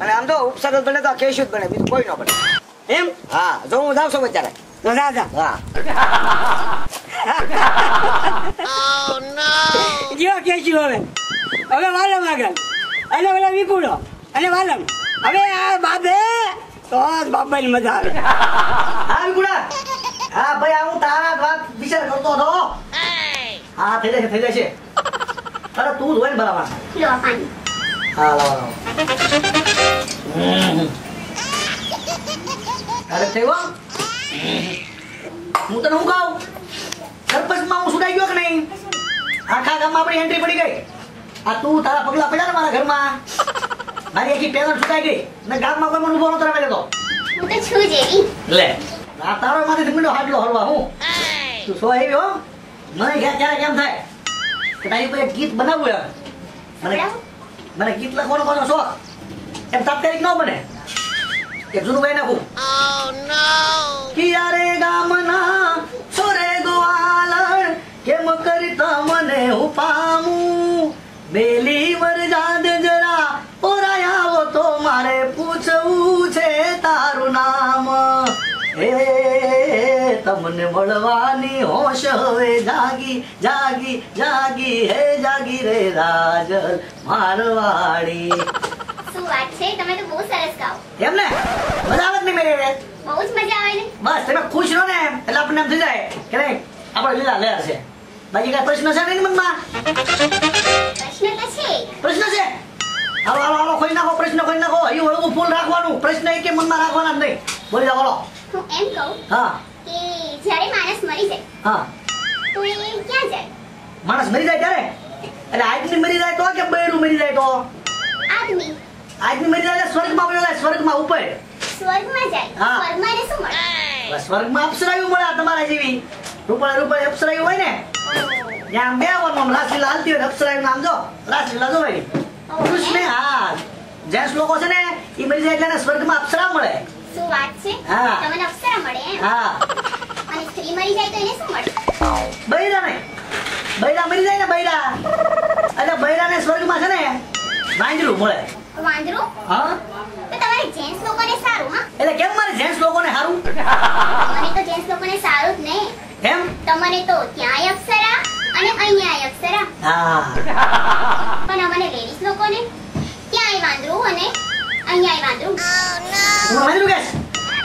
અને આમ તો ઉપસર્ગ બને તો કેશુ જ બને બીજું કોઈ ન બને. એમ? હા જો હું જાઉં છું બચારે તો જા જા. હા. જો કેશું હવે. હવે વાલમ આગળ. અને ઓલા વિકુડો અને વાલમ. હવે આ બાબે તો બાબાની મજા આવે. હા વિકુડા હા ભાઈ હું તારા જ વાત વિચાર કરતો હતો. હા થઈ જશે થઈ જશે. અરે તું જ ને બરાબર. હા લાવો લાવો. અરે થયો હું તને કહું? સરપંચમાં હું સુધાઈ ગયો કે નહીં? આખા ગામમાં આપણી એન્ટ્રી પડી ગઈ. આ તું તારા પગલા પડ્યા ને મારા ઘરમાં. મારી આખી પેનલ સુકાઈ ગઈ. ને ગામમાં કોઈ મને ઊભો નતો રાખે તો. હું તો છું જેવી લે. આ તારો માંથી મીંડો હાડલો હું. તું સો એવી હો. મને ક્યાં ક્યારે કેમ થાય? કે તારી ઉપર ગીત બનાવવું એમ. મને? મને ગીત લખવાનો કોનો શોખ? એમ તાત્કાલિક ન બને. એક જૂનું ગાઈ નાખું. કિયારે ગામના છોરે ગોવાલણ કેમ પૂછવું છે તારું નામ. હે તમને મળવાની હોશ હવે જાગી જાગી જાગી, હે જાગી રે રાજલ મારવાડી. વાત છે તમે તો બહુ સરસ ગાઓ. એમ ને મજા આવે જ મેરે રે બહુ જ મજા આવે ને? બસ તમે ખુશ રહો ને એટલે આપણને એમ થઈ જાય. કે નહીં? આપણે લીલા લહેર છે. બાકી કઈ પ્રશ્ન છે નહીં મનમાં? પ્રશ્ન તો છે. પ્રશ્ન છે? હાલો હાલો હાલો ખોઈ નાખો પ્રશ્ન ખોઈ નાખો. હયું હળવું ફૂલ રાખવાનું. પ્રશ્ન એ કે મનમાં રાખવાના જ નહીં. બોલી જાવ બોલો. હું એમ કહું હા. કે જ્યારે માણસ મરી જાય હા. તો એ ક્યાં જાય? માણસ મરી જાય ત્યારે? એટલે આજની મરી જાય તો કે બૈરું મરી જાય તો? આદમી. આજની મર્યાદા જાય સ્વર્ગમાં વયો સ્વર્ગમાં ઉપર. સ્વર્ગમાં જાય. સ્વર્ગમાં એને શું મળે સ્વર્ગમાં અપ્સરાયું મળે તમારા જેવી. રૂપા રૂપા અપ્સરાયું હોય ને? ત્યાં બે વર્ણમાં રાસલીલા હાલતી હોય ને અપ્સરાયું નામ જો રાસલીલા જો ભાઈ. કૃષ્ણ હા. જેન્ટ્સ લોકો છે ને એ મરી જાય એટલે સ્વર્ગમાં અપ્સરા મળે. શું વાત છે? હા. તમને અપ્સરા મળે હા. અને સ્ત્રી મરી જાય તો એને શું મળે? બૈરા ને બૈરા મરી જાય ને બૈરા. એટલે બૈરા ને સ્વર્ગમાં છે ને વાંદરું મળે. વાંદરું? હા? તો તમારે જેન્ટ્સ લોકોને સારું હા? એટલે કેમ મારે જેન્ટ્સ લોકોને સારું મને તો જેન્ટ્સ લોકોને સારું જ નહીં. એમ? તમને તો ત્યાંય અપ્સરા અને અહીંયાય અપ્સરા. હા. પણ અમને લેડીઝ લોકોને ત્યાંય વાંદરું અને અહીંયાય વાંદરું. હું વાંદરું કેસ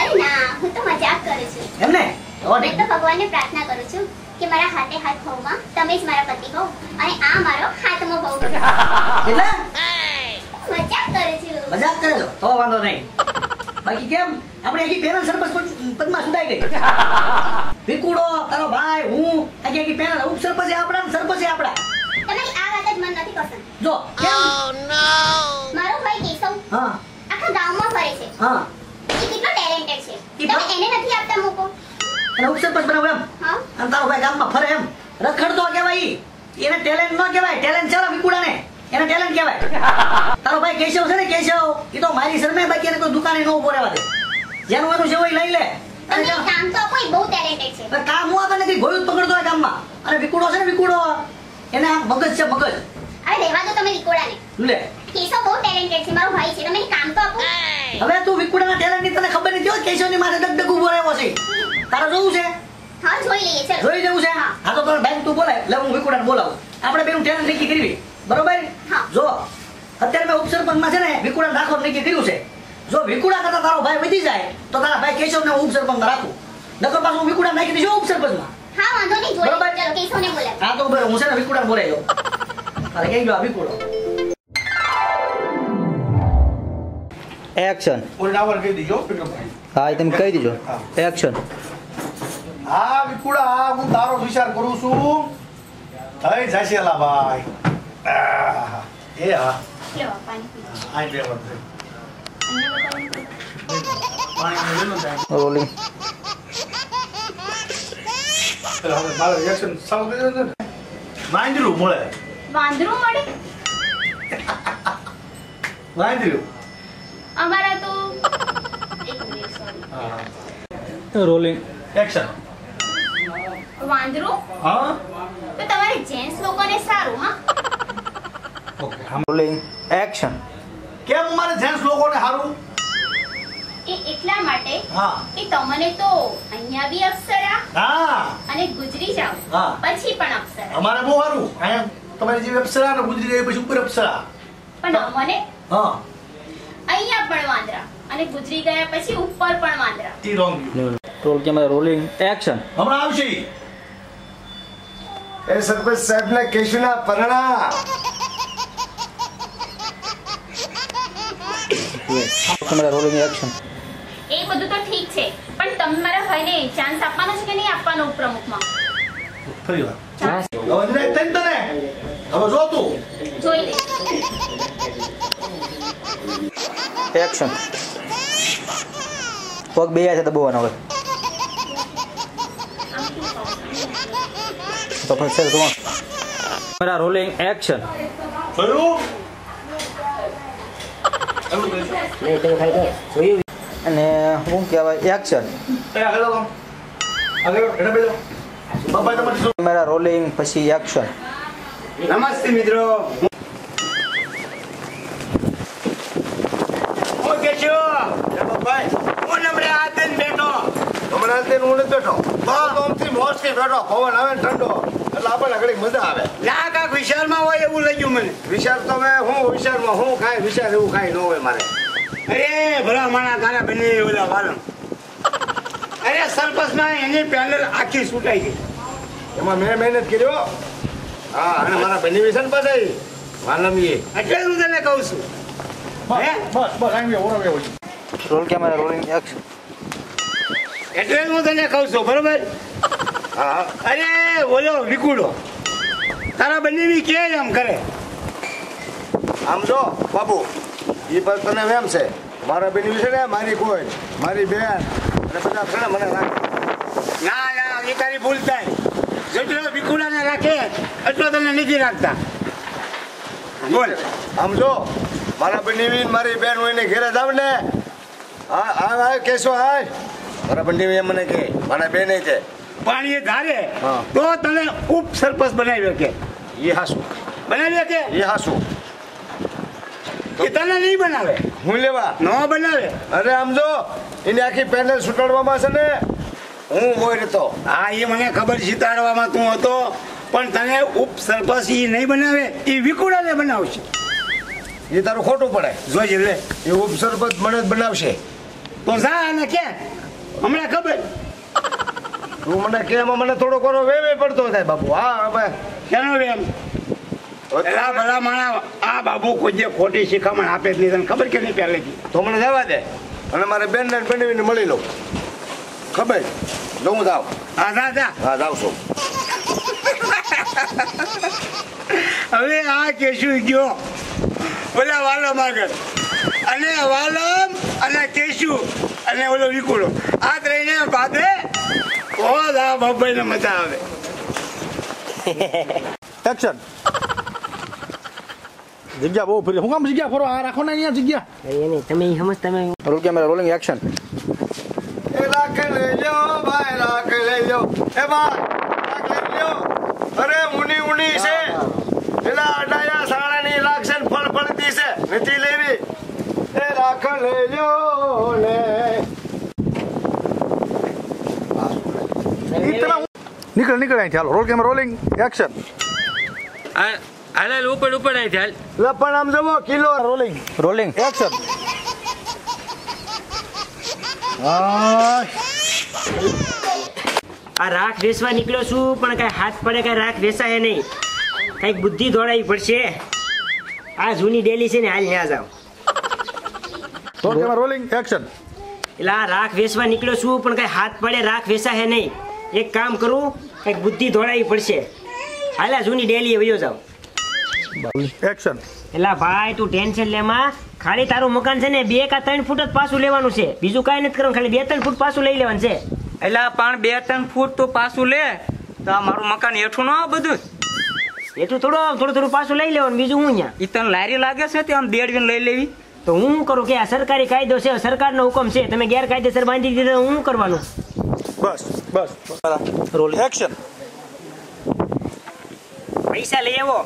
અરે ના હું તો મજાક કરું છું. એમ ને તો તો ભગવાનને પ્રાર્થના કરું છું કે મારા હાથે હાથ હોવમાં તમે જ મારા પતિ હો અને આ મારો હાથમો હોવ એટલે? મજાક કરે છો? તો વાંધો નહીં. બાકી કેમ? આપણે આખી પેનલ સરપંચ પદમાં સુધાઈ ગઈ. વિકુડો તારો ભાઈ હું આખી આખી પેનલ ઉપસરપંચ એ આપણા સરપંચ એ આપણા. તમારી આ વાત જ મને નથી પસંદ. જો કેમ? મારો ભાઈ કેશવ હા. આખા ગામમાં ફરે છે. હા. એ કેટલો ટેલેન્ટેડ છે. તમે એને નથી આપતા મોકો. અને ઉપસરપંચ બનાવું એમ. હા. અને તારો ભાઈ ગામમાં ફરે એમ. રખડતો કહેવાય એને ટેલેન્ટ ન કહેવાય ટેલેન્ટ છે વિકુડાને એને ટેલેન્ટ કહેવાય. તારો ભાઈ કેશવ છે ને કેશવ એ તો મારી શરમે બાકી એને કોઈ દુકાને ન ઊભો રહેવા દે. જેનું એનું છે લઈ લે. કામ તો આપો બહુ ટેલેન્ટેડ છે. પણ કામ હું કઈ પકડતો હોય અને વિકુડો છે ને વિકુડો એને આમ મગજ છે મગજ. હવે રહેવા દો તમે વિકોડાને લે. કેશવ બહુ ટેલેન્ટેડ છે મારો ભાઈ છે તમે કામ તો આપો. હવે તું વિકુડાના ટેલેન્ટની તને ખબર નથી હોય કેશવની માથે ડગડગ ઊભો રહ્યો છે. તારે જોવું છે? હા જોઈ લઈએ ચલો. જોઈ જવું છે? હા. તો તારે બેંક તું બોલાય. એટલે હું વિકુડાને બોલાવું. આપણે બેનું ટેલેન્ટ નક્કી કરવી. બરોબર? હા. જો અત્યારે મેં ઉપસરપંચમાં છે ને વિકુડા રાખો નક્કી કર્યું છે. જો વિકુડા કરતા તારો ભાઈ વધી જાય તો તારા ભાઈ કેશવને હું ઉપસરપંચમાં રાખું. નકર પાછું હું વિકુડા નાખી દઈશું ઉપસરપંચમાં. હા વાંધો નહીં બરોબર. ચલો કેશવને બોલાવો હા તો બરાબર હું છે ને વિકુડા બોલાઈ જાઉં. અરે કઈ ગયો વિકુડો એક્શન ઓરડાવર કહી દીજો હા તમે કહી દીજો. એક્શન હા. વિકુડા હા હું તારો વિચાર કરું છું. થઈ જાશેલા ભાઈ એ હા. લો. પાણી. આ બે ત્યાં. રોલિંગ. એટલે હવે મારે reaction ચાલુ કરી દેજો ને. વાંદરું મળે. વાંદરું મળે? વાંદરું. અમારા તો એક મિનિટ sorry. રોલિંગ. એક્શન વાંદરું? હા. સારું રોલિંગ એક્શન કેમ અમારે જેન્ટ્સ લોકોને હારું? એ એટલા માટે હા. કે તમને તો અહીંયા બી અપ્સરા હા. અને ગુજરી જાવ હા. પછી પણ અપ્સરા. અમારે બહુ સારું અહીંયા તમારી જે અપ્સરા ને ગુજરી ગઈ પછી ઉપર અપ્સરા. પણ અમને? હા. અહીંયા પણ વાંદરા અને ગુજરી ગયા પછી ઉપર પણ વાંદરા. ઈ wrong roll camera rolling action હમણાં આવશે. એ સરપંચ સાહેબ ને કેશુના પરણા. કેમેરા રોલિંગ એક્શન એ બધું તો ઠીક છે પણ તમે મારા ભાઈને ચાન્સ આપવાનો છે કે નહીં આપવાનો ઉપપ્રમુખમાં ફરી વાર. હવે નિરાંત થઈ તને. હવે જો તું. જોઈ લે. એક્શન પગ બે છે દબાવવાનો હવે? તો પછી તમાર રોલિંગ એક્શન અને શું કહેવાય એક્શન કેમેરા રોલિંગ પછી એક્શન નમસ્તે મિત્રો. બેઠો. હમણાં બેઠો. પવન આવે ઠંડો. એટલે આપણને ઘડીક મજા આવે. ના કાંક વિશાળમાં હોય એવું લાગ્યું મને. વિચાર તો મેં હું વિચારમાં હું કાંઈ વિચાર એવું કાંઈ ન હોય મારે. અરે ભલા માણા તારા બને ઓલા વાલમ. અરે સરપંચમાં એની પેનલ આખી છૂટાઈ ગઈ. એમાં મેં મહેનત કર્યો હા. અને મારા બની વિશે ને વાલમીએ. એટલે હું તને કહું છું. બસ બસ આવી ગયો રોલ કેમેરા રોલિંગ એક્શન એટલે હું તને કહું છું બરોબર? હા. અરે ઓલો વિકુડો તારા બંનેની કે આમ કરે? આમ જો બાબુ એ પર તને એમ છે. મારા બેન વિશે ને મારી કોઈ મારી બેન. અને બધા ફ્રેન્ડ મને રાખે. ના ના એ તારી ભૂલ થાય. જેટલો વિકુડાને રાખે એટલો તને નથી રાખતા. બોલ. આમ જો મારા બંને મારી બેન હોય ને ઘેરે જાવ ને. હા હા હા કેશો હા મારા બંને એમ મને કે મારા બેન છે પણ એ ધારે. તો તને ઉપ સરપંચ બનાવી કે એ હાસુ. બનાવી કે એ હાસુ. એ તને નહીં બનાવે. હું લેવા? ન બનાવે. અરે આમ જો એની આખી પેનલ સુટાડવામાં છે ને. હું હોય રહેતો. હા એ મને ખબર સિતાડવામાં તું હતો પણ તને ઉપ સરપંચ એ નહીં બનાવે એ વિકુડાને બનાવશે. એ તારું ખોટું પડે. જોજે લે. એ ઉપસરપંચ મને જ બનાવશે. તો જા અને કે હમણાં ખબર. તું મને કે મને થોડો ઘણો વેવે પડતો થાય બાપુ. હા હવે શેનો વેમ એલા ભલા માણા આ બાબુ કોઈ જે ખોટી શિખામણ આપે જ નહીં તને ખબર કે નહીં પહેલેથી? તો મને જવા દે. અને મારે બેન ને બેનવીને મળી લઉં. ખબર? લઉં જાવ. હા જા જા. હા જાઉં છું. હવે આ કેશું ગયો. ઓલા વાલમ આગળ અને વાલમ અને કેશુ અને ઓલો વિકુડો આ ત્રણે બાદે ઓ આ બાબાને મજા આવે. એક્શન જગ્યા બહુ ફરી. હું કામ જગ્યા ફરો? આ રાખો ને અહીંયા જગ્યા. રોલ કેમેરા રોલિંગ એક્શન એ રાખ લઈ લ્યો ભાઈ રાખ લઈ લ્યો. એ ભાઈ રાખ લેજો અરે મુની મુની છે. પેલા અડાયા સાણાની લાખ છે ફળ ફળતી છે. નથી લેવી. એ રાખ લઈ લ્યો ને. નીકળ નીકળ અહીંથી હાલો રોલ કેમેરા રોલિંગ એક્શન હાલ ઉપર ઉપર આવી હાલ લપણ આમ જવો કિલો રોલિંગ રોલિંગ એક્શન આ રાખ વેસવા નીકળ્યો છું પણ કઈ હાથ પડે કઈ રાખ વેસાય નહીં. કંઈક બુદ્ધિ દોડાવી પડશે. આ જૂની ડેલી છે ને હાલ ન્યા જાવ રોલિંગ એક્શન એટલે આ રાખ વેસવા નીકળ્યો છું પણ કઈ હાથ પડે રાખ વેસાય નહીં. એક કામ કરું કંઈક બુદ્ધિ ધોળાવી પડશે. હાલા જૂની ડેલી વયો જાવ એક્શન એટલે ભાઈ તું ટેન્શન લેમાં ખાલી તારું મકાન છે ને બે કા ત્રણ ફૂટ જ પાછું લેવાનું છે. બીજું કાંઈ નથી કરવાનું ખાલી બે ત્રણ ફૂટ પાછું લઈ લેવાનું છે. એટલે પણ બે ત્રણ ફૂટ તો પાછું લે. તો આ મારું મકાન હેઠું ન આવે બધું. એટલું થોડું થોડું થોડું પાછું લઈ લેવાનું બીજું હું અહીંયા? એ તને લારી લાગે છે તે આમ દેડવીને લઈ લેવી? તો હું શું કરું કે આ સરકારી કાયદો છે સરકારનો હુકમ છે. તમે ગેરકાયદેસર બાંધી દીધો હું કરવાનું? બસ બસ રોલિંગ. એક્શન પૈસા લઈ આવો.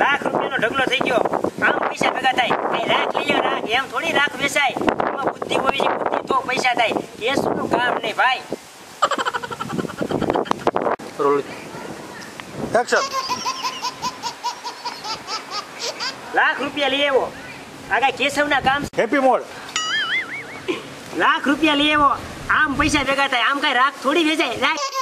લાખ રૂપિયાનો ઢગલો થઈ ગયો. આમ પૈસા ભેગા થાય. કઈ રાખ લઈ લો રાખ. એમ થોડી રાખ વેચાય. એમાં બુદ્ધિ હોવી છે બુદ્ધિ તો પૈસા થાય. કેસનું કામ નહીં ભાઈ. રોલિંગ. એક્શન લાખ રૂપિયા લઈ આવો. આગા કેશવના કામ? હેપી મોડ લાખ રૂપિયા લઈ આવ્યો આમ પૈસા ભેગા થાય આમ કઈ રાખ થોડી વેચાય રાખ.